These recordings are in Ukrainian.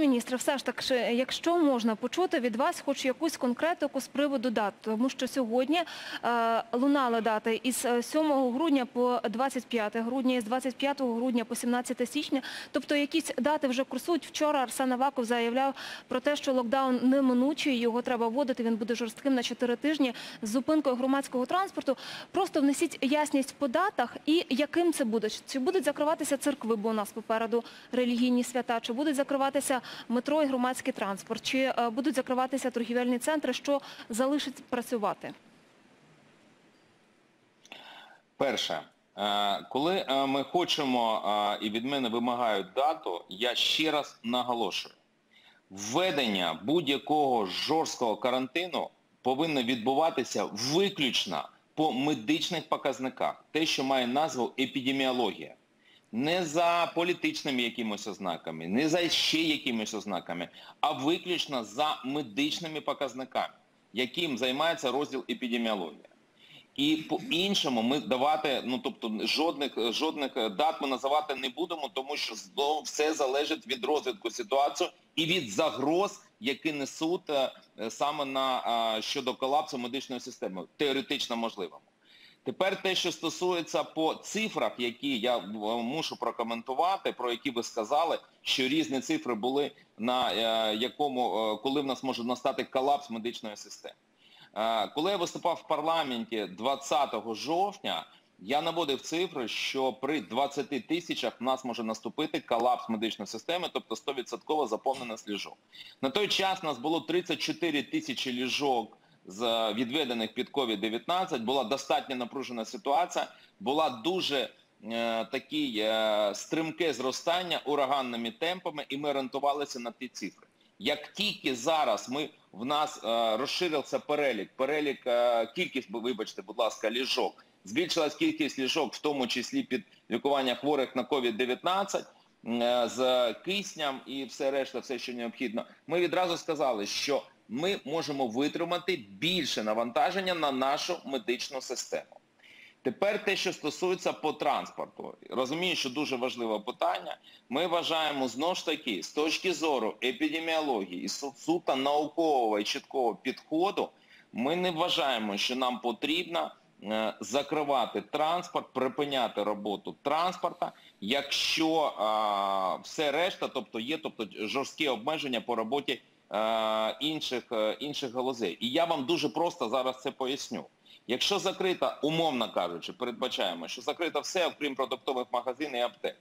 Міністре, все ж таки, якщо можна почути від вас хоч якусь конкретику з приводу дат, тому що сьогодні е, лунали дати із е, 7 грудня по 25 грудня, із 25 грудня по 17 січня, тобто якісь дати вже курсують. Вчора Арсен Аваков заявляв про те, що локдаун неминучий, його треба вводити, він буде жорстким на 4 тижні з зупинкою громадського транспорту. Просто внесіть ясність по датах і яким це буде. Чи будуть закриватися церкви, бо у нас попереду релігійні свята, чи будуть закриватися метро і громадський транспорт, чи е, будуть закриватися торгівельні центри, що залишить працювати? Перше, е, коли е, ми хочемо і від мене вимагають дату, я ще раз наголошую. Введення будь-якого жорсткого карантину повинно відбуватися виключно по медичних показниках. Те, що має назву епідеміологія. Не за політичними якимось ознаками, не за ще якимись ознаками, а виключно за медичними показниками, яким займається розділ епідеміологія. І по-іншому ми давати, ну тобто жодних, жодних дат ми називати не будемо, тому що знову все залежить від розвитку ситуації і від загроз, які несуть е, саме на, е, щодо колапсу медичної системи, теоретично можливому. Тепер те, що стосується по цифрах, які я е, мушу прокоментувати, про які ви сказали, що різні цифри були, на е, якому, е, коли в нас може настати колапс медичної системи. Коли я виступав в парламенті 20 жовтня, я наводив цифри, що при 20 тисячах в нас може наступити колапс медичної системи, тобто 100% заповненість ліжок. На той час у нас було 34 тисячі ліжок з відведених під COVID-19, була достатньо напружена ситуація, була дуже е, такі е, стрімке зростання ураганними темпами, і ми орієнтувалися на ті цифри. Як тільки зараз ми в нас е, розширився перелік, перелік, е, кількість, вибачте, будь ласка, ліжок, збільшилась кількість ліжок, в тому числі під лікування хворих на COVID-19, е, з кисням і все решта, все, що необхідно, ми відразу сказали, що ми можемо витримати більше навантаження на нашу медичну систему. Тепер те, що стосується по транспорту. Розумію, що дуже важливе питання. Ми вважаємо знову ж таки, з точки зору епідеміології і су- суто наукового і чіткого підходу, ми не вважаємо, що нам потрібно е, закривати транспорт, припиняти роботу транспорта, якщо е, все решта, тобто є тобто, жорсткі обмеження по роботі інших, е, інших галузей. І я вам дуже просто зараз це поясню. Якщо закрита, умовно кажучи, передбачаємо, що закрито все, окрім продуктових магазинів і аптек,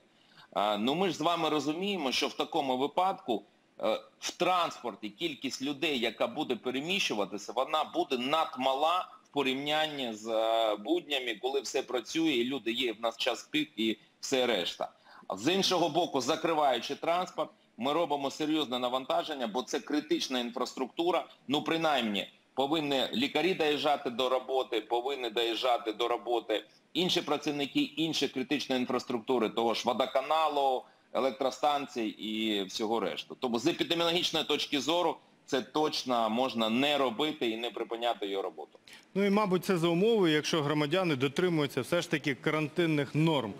ну ми ж з вами розуміємо, що в такому випадку е, в транспорті кількість людей, яка буде переміщуватися, вона буде надмала в порівнянні з е, буднями, коли все працює і люди є, в нас час пік і все решта. З іншого боку, закриваючи транспорт, ми робимо серйозне навантаження, бо це критична інфраструктура, ну принаймні повинні лікарі доїжджати до роботи, повинні доїжджати до роботи інші працівники інших критичної інфраструктури, того ж водоканалу, електростанцій і всього решту. Тому з епідеміологічної точки зору це точно можна не робити і не припиняти його роботу. Ну і, мабуть, це за умови, якщо громадяни дотримуються все ж таки карантинних норм.